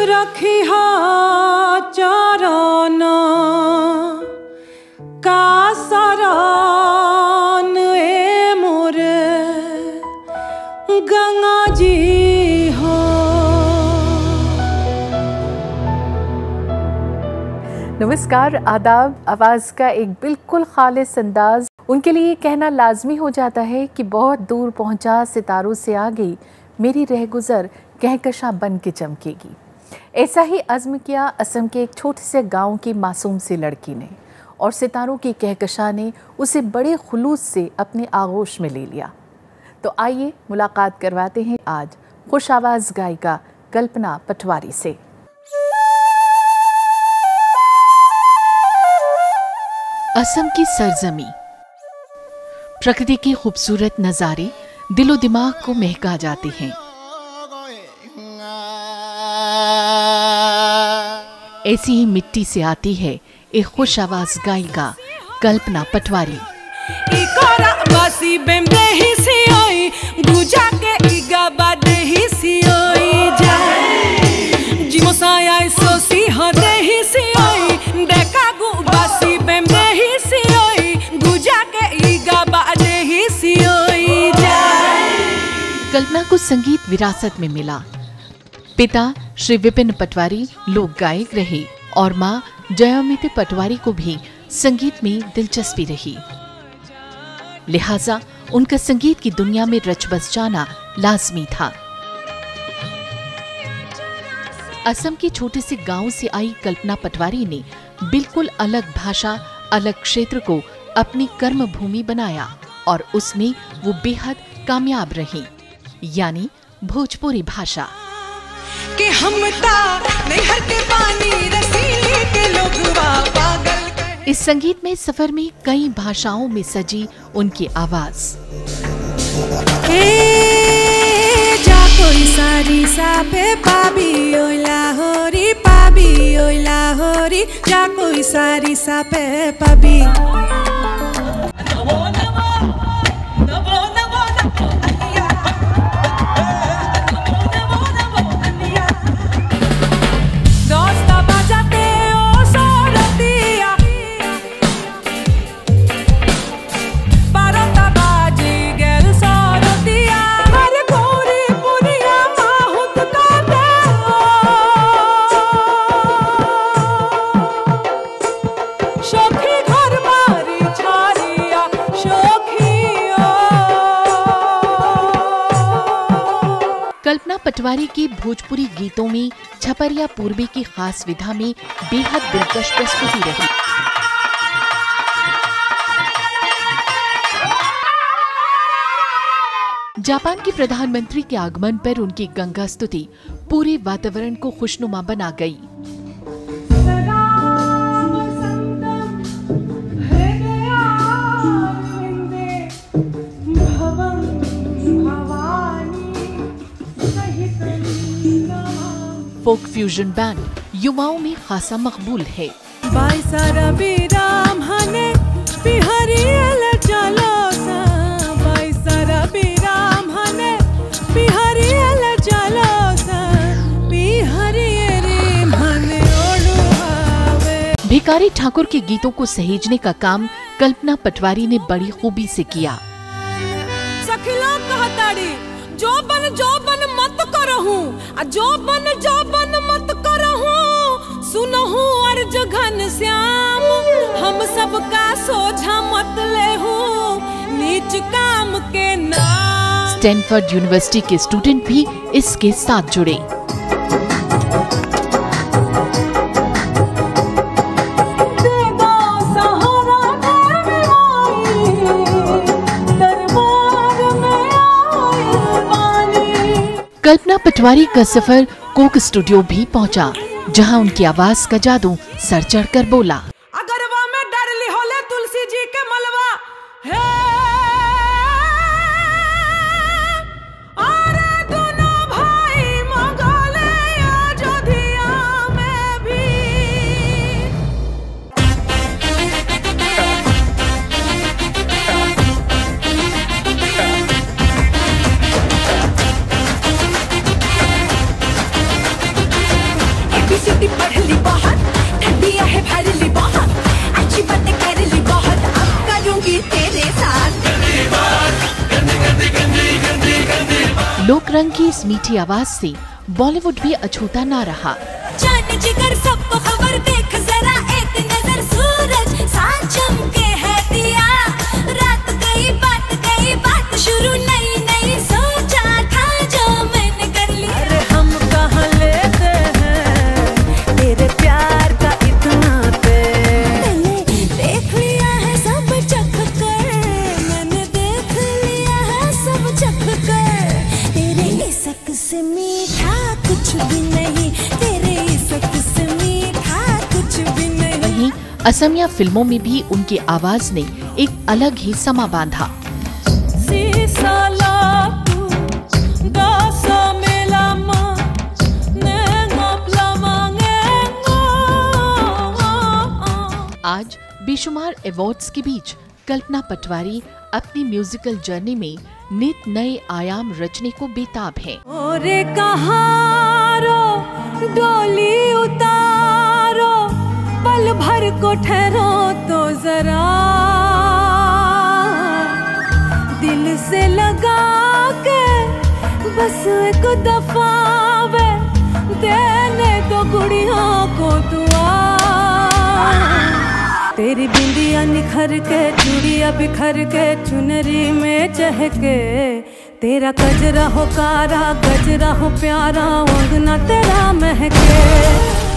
रखी चरण का शरण ए मोरे गंगा जी हो। नमस्कार, आदाब, आवाज़ का एक बिल्कुल खालिस अंदाज। उनके लिए कहना लाजमी हो जाता है कि बहुत दूर पहुँचा सितारों से आ गई मेरी रहगुजर कहकशा बन के चमकेगी। ऐसा ही अज़्म किया असम के एक छोटे से गाँव की मासूम सी लड़की ने, और सितारों की कहकशा ने उसे बड़े खुलूस से अपने आगोश में ले लिया। तो आइए मुलाकात करवाते हैं आज खुश आवाज़ गायिका कल्पना पटवारी से। असम की सरजमी। प्रकृति के खूबसूरत नज़ारे दिलो दिमाग को महका जाती हैं। ऐसी ही मिट्टी से आती है एक खुश आवाज़ गायिका कल्पना पटवारी। ही सियोई। संगीत विरासत में मिला। पिता श्री विपिन पटवारी लोक गायक रहे और माँ जयामित पटवारी को भी संगीत में दिलचस्पी रही। लिहाजा उनका संगीत की दुनिया में रच बस जाना लाजमी था। असम के छोटे से गाँव से आई कल्पना पटवारी ने बिल्कुल अलग भाषा, अलग क्षेत्र को अपनी कर्म भूमि बनाया और उसमें वो बेहद कामयाब रही। यानी भोजपुरी भाषा। कि हम नहर के पानी रसीले के लोगवा पागल। इस संगीत में सफ़र में कई भाषाओं में सजी उनकी आवाज़। ए जा कोई सारी सापे पाबी ओला होरी पाबी ओला होरी जा कोई सारी सापे पाबी। पटवारी के भोजपुरी गीतों में, छपरिया पूर्वी की खास विधा में बेहद दिलकश प्रस्तुति रही। जापान के प्रधानमंत्री के आगमन पर उनकी गंगा स्तुति पूरे वातावरण को खुशनुमा बना गई। फोक फ्यूजन बैंड युवाओं में खासा मकबूल है भिकारी ठाकुर के गीतों को सहेजने का काम कल्पना पटवारी ने बड़ी खूबी से किया। जो बन जो बन मत करहूं आ जो बन जो बन मत करहूं। सुनहूं अर्ज़ घन श्याम। हम सबका सोझा मत लेहूं। नीच काम के नाम। स्टैनफोर्ड यूनिवर्सिटी के स्टूडेंट भी इसके साथ जुड़े। कल्पना पटवारी का सफ़र कोक स्टूडियो भी पहुँचा, जहाँ उनकी आवाज़ का जादू सर चढ़कर बोला। लोक रंग की इस मीठी आवाज़ से बॉलीवुड भी अछूता ना रहा। जान जिगर सबको वहीं असमिया फ़िल्मों में भी उनकी आवाज़ ने एक अलग ही समा बांधा। आज बेशुमार अवार्ड्स के बीच कल्पना पटवारी अपनी म्यूजिकल जर्नी में नित नए आयाम रचने को बेताब हैं। ओरे कहारो डोली उतारो, पल भर को ठहरो तो जरा। दिल से लगा के बस एक दफ़ा वे, देने तो गुड़िया को दुआ। तेरी बिंदिया निखर के, चूड़िया बिखर के, चुनरी में चहके तेरा कजरा हो कारा गजरा हो प्यारा उगना तेरा महके।